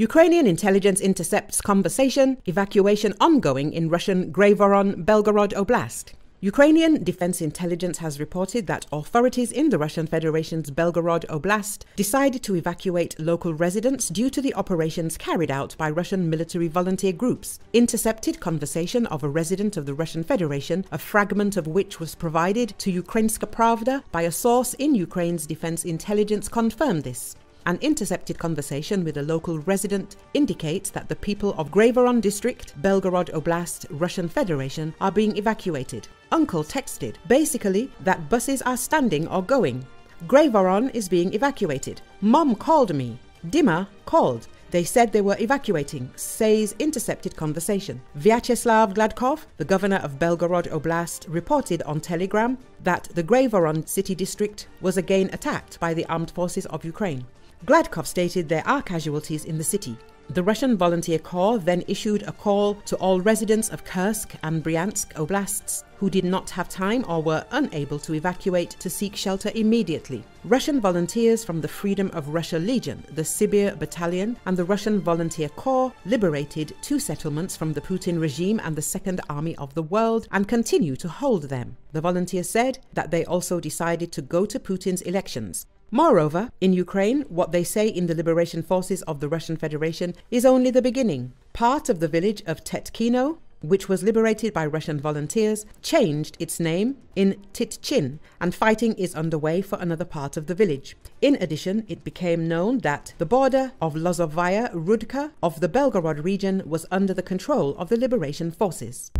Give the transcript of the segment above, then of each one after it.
Ukrainian intelligence intercepts conversation, evacuation ongoing in Russian Grayvoron, Belgorod Oblast. Ukrainian Defense Intelligence has reported that authorities in the Russian Federation's Belgorod Oblast decided to evacuate local residents due to the operations carried out by Russian military volunteer groups. Intercepted conversation of a resident of the Russian Federation, a fragment of which was provided to Ukrainska Pravda by a source in Ukraine's defense intelligence confirmed this. An intercepted conversation with a local resident indicates that the people of Grayvoron district, Belgorod Oblast, Russian Federation are being evacuated. Uncle texted, basically that buses are standing or going. Grayvoron is being evacuated. Mom called me. Dima called. They said they were evacuating, says intercepted conversation. Vyacheslav Gladkov, the governor of Belgorod Oblast, reported on Telegram that the Grayvoron city district was again attacked by the armed forces of Ukraine. Gladkov stated there are casualties in the city. The Russian Volunteer Corps then issued a call to all residents of Kursk and Bryansk oblasts who did not have time or were unable to evacuate to seek shelter immediately. Russian volunteers from the Freedom of Russia Legion, the Sibir Battalion, and the Russian Volunteer Corps liberated two settlements from the Putin regime and the Second Army of the World and continue to hold them. The volunteers said that they also decided to go to Putin's elections. Moreover, in Ukraine, what they say in the liberation forces of the Russian Federation is only the beginning. Part of the village of Tetkino, which was liberated by Russian volunteers, changed its name in Titchin, and fighting is underway for another part of the village. In addition, it became known that the border of Lozovaya Rudka of the Belgorod region was under the control of the liberation forces.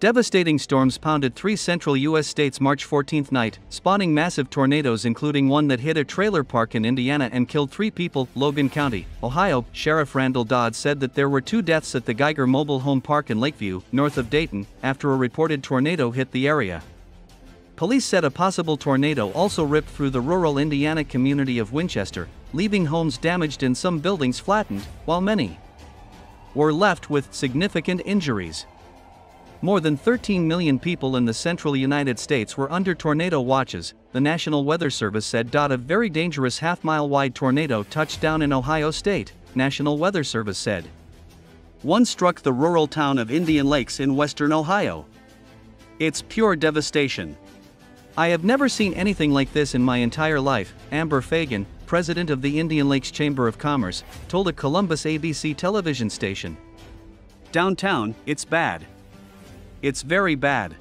Devastating storms pounded three central U.S. states March 14 night, spawning massive tornadoes, including one that hit a trailer park in Indiana and killed three people. Logan County, Ohio, Sheriff Randall Dodd said that there were two deaths at the Geiger Mobile Home Park in Lakeview, north of Dayton, after a reported tornado hit the area. Police said a possible tornado also ripped through the rural Indiana community of Winchester, leaving homes damaged and some buildings flattened, while many were left with significant injuries. More than 13 million people in the central United States were under tornado watches, the National Weather Service said. A very dangerous half mile wide tornado touched down in Ohio State, National Weather Service said. One struck the rural town of Indian Lakes in western Ohio. It's pure devastation. I have never seen anything like this in my entire life, Amber Fagan, president of the Indian Lakes Chamber of Commerce, told a Columbus ABC television station. Downtown, it's bad. It's very bad.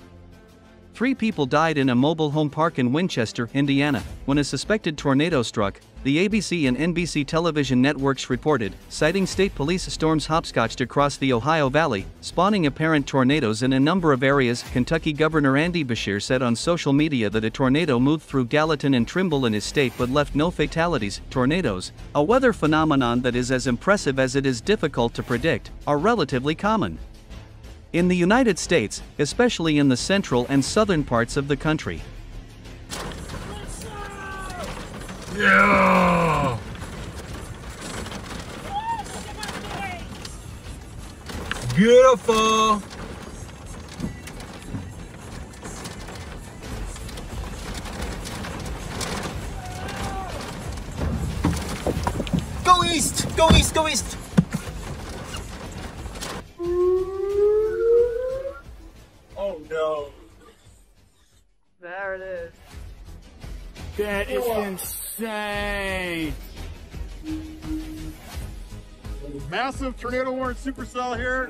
Three people died in a mobile home park in Winchester, Indiana, when a suspected tornado struck, the ABC and NBC television networks reported, citing state police storms hopscotched across the Ohio Valley, spawning apparent tornadoes in a number of areas. Kentucky Governor Andy Beshear said on social media that a tornado moved through Gallatin and Trimble in his state but left no fatalities. Tornadoes, a weather phenomenon that is as impressive as it is difficult to predict, are relatively common. In the United States, especially in the central and southern parts of the country. Yeah! Beautiful! Go east! Go east! Go east! Oh no. There it is. That is insane. Massive tornado warning supercell here.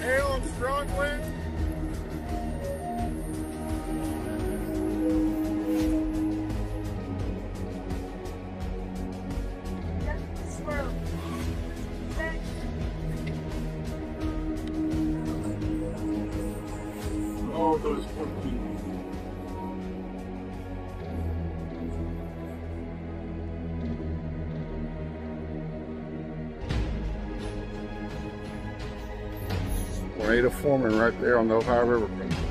Hail and strong wind. Oh, those poor people. Tornado forming right there on the Ohio River.